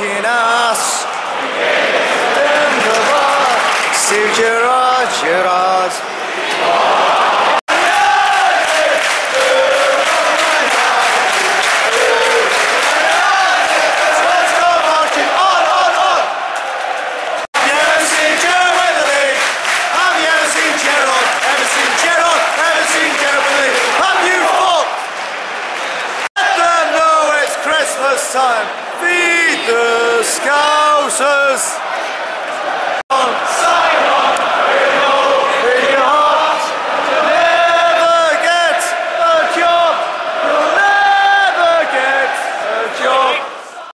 Kinas Sevgi Rajra go!